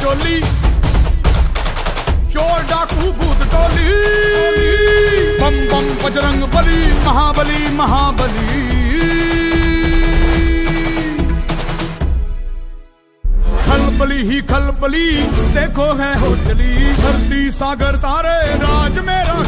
चोली चोर डाकू भूत टोली बम बम बजरंग बली, महाबली महाबली। खलबली ही खलबली, देखो है हो चली धरती सागर तारे, राज मेरा।